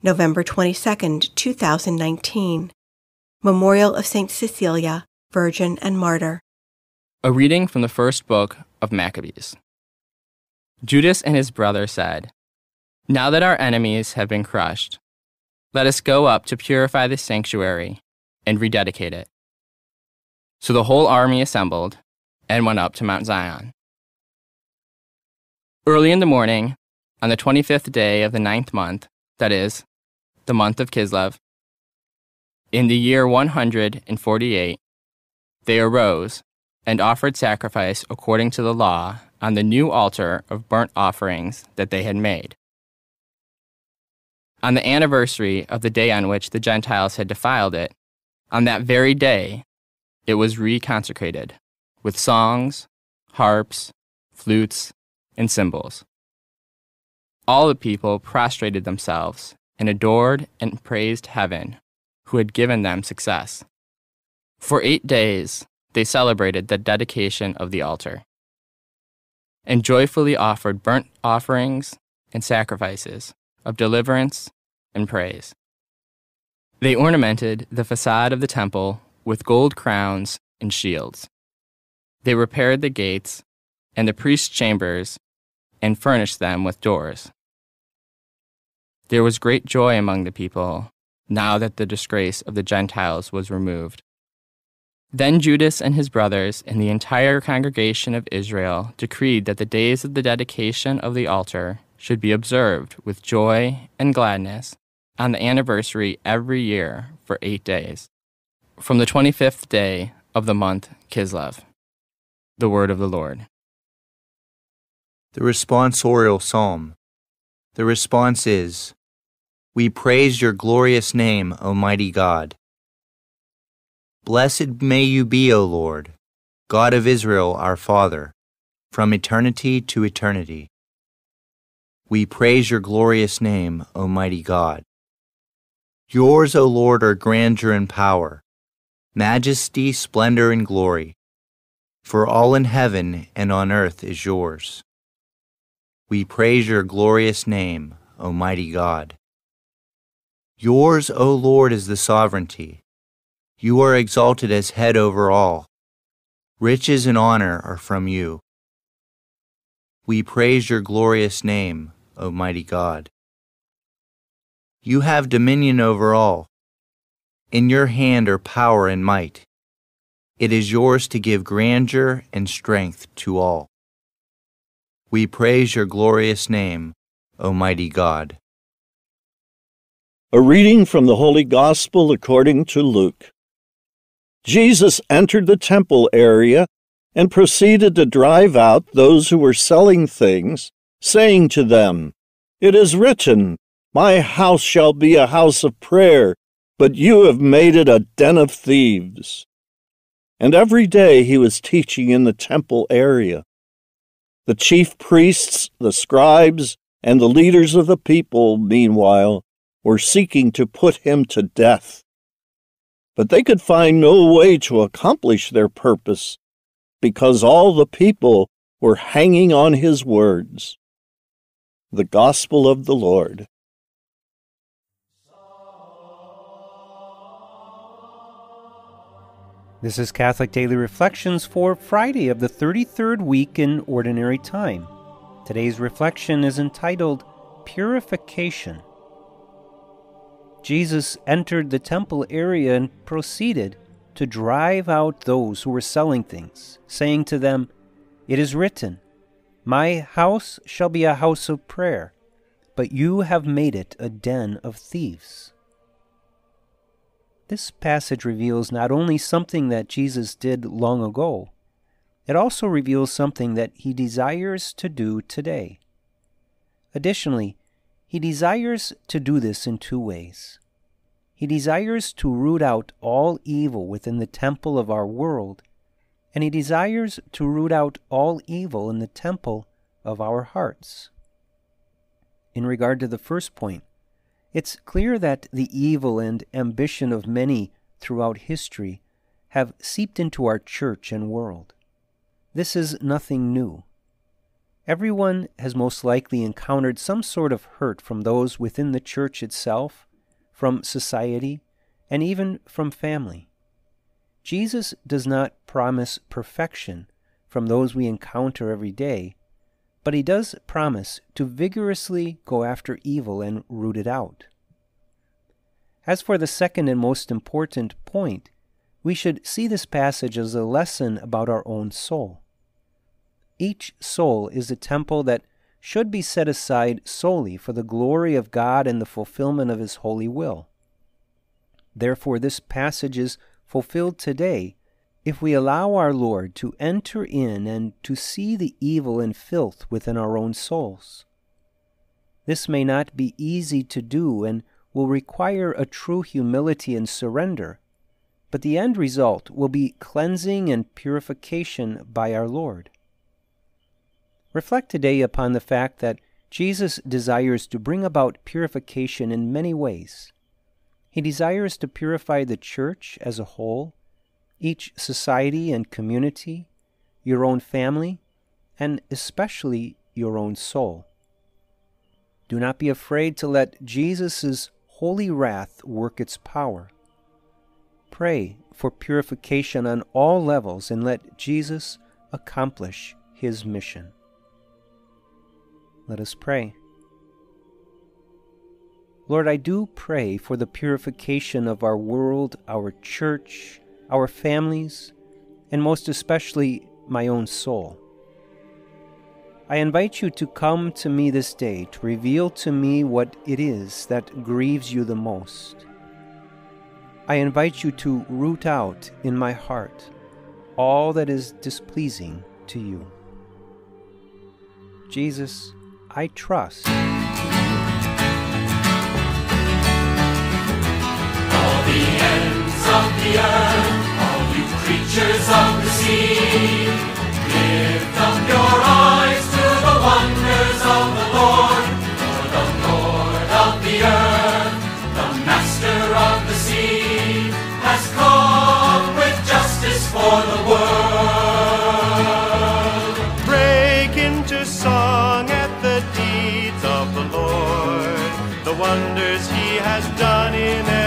November 22, 2019. Memorial of St. Cecilia, Virgin and Martyr. A reading from the first book of Maccabees. Judas and his brother said, Now that our enemies have been crushed, let us go up to purify the sanctuary and rededicate it. So the whole army assembled and went up to Mount Zion. Early in the morning, on the 25th day of the ninth month, that is, the month of Kislev, in the year 148, they arose and offered sacrifice according to the law on the new altar of burnt offerings that they had made. On the anniversary of the day on which the Gentiles had defiled it, on that very day, it was reconsecrated with songs, harps, flutes, and cymbals. All the people prostrated themselves and adored and praised heaven, who had given them success. For eight days, they celebrated the dedication of the altar and joyfully offered burnt offerings and sacrifices of deliverance and praise. They ornamented the facade of the temple with gold crowns and shields. They repaired the gates and the priest's chambers and furnished them with doors. There was great joy among the people now that the disgrace of the Gentiles was removed. Then Judas and his brothers and the entire congregation of Israel decreed that the days of the dedication of the altar should be observed with joy and gladness on the anniversary every year for eight days, from the 25th day of the month Kislev. The word of the Lord. The responsorial psalm. The response is We praise your glorious name, Almighty God. Blessed may you be, O Lord, God of Israel, our Father, from eternity to eternity. We praise your glorious name, Almighty God. Yours, O Lord, are grandeur and power, majesty, splendor, and glory, for all in heaven and on earth is yours. We praise your glorious name, Almighty God. Yours, O Lord, is the sovereignty. You are exalted as head over all. Riches and honor are from you. We praise your glorious name, O mighty God. You have dominion over all. In your hand are power and might. It is yours to give grandeur and strength to all. We praise your glorious name, O mighty God. A reading from the Holy Gospel according to Luke. Jesus entered the temple area and proceeded to drive out those who were selling things, saying to them, It is written, my house shall be a house of prayer, but you have made it a den of thieves. And every day he was teaching in the temple area. The chief priests, the scribes, and the leaders of the people, meanwhile, were seeking to put him to death. But they could find no way to accomplish their purpose, because all the people were hanging on his words. The Gospel of the Lord. This is Catholic Daily Reflections for Friday of the 33rd week in Ordinary Time. Today's reflection is entitled Purification. Jesus entered the temple area and proceeded to drive out those who were selling things, saying to them, It is written, My house shall be a house of prayer, but you have made it a den of thieves. This passage reveals not only something that Jesus did long ago, it also reveals something that he desires to do today. Additionally, he desires to do this in two ways. He desires to root out all evil within the temple of our world, and he desires to root out all evil in the temple of our hearts. In regard to the first point, it's clear that the evil and ambition of many throughout history have seeped into our church and world. This is nothing new. Everyone has most likely encountered some sort of hurt from those within the church itself, from society, and even from family. Jesus does not promise perfection from those we encounter every day, but he does promise to vigorously go after evil and root it out. As for the second and most important point, we should see this passage as a lesson about our own soul. Each soul is a temple that should be set aside solely for the glory of God and the fulfillment of His holy will. Therefore, this passage is fulfilled today if we allow our Lord to enter in and to see the evil and filth within our own souls. This may not be easy to do and will require a true humility and surrender, but the end result will be cleansing and purification by our Lord. Reflect today upon the fact that Jesus desires to bring about purification in many ways. He desires to purify the church as a whole, each society and community, your own family, and especially your own soul. Do not be afraid to let Jesus' holy wrath work its power. Pray for purification on all levels and let Jesus accomplish his mission. Let us pray. Lord, I do pray for the purification of our world, our church, our families, and most especially my own soul. I invite you to come to me this day to reveal to me what it is that grieves you the most. I invite you to root out in my heart all that is displeasing to you. Jesus, I trust. All the ends of the earth, all you creatures of the sea, lift up your eyes to the wonders of the Lord, wonders he has done in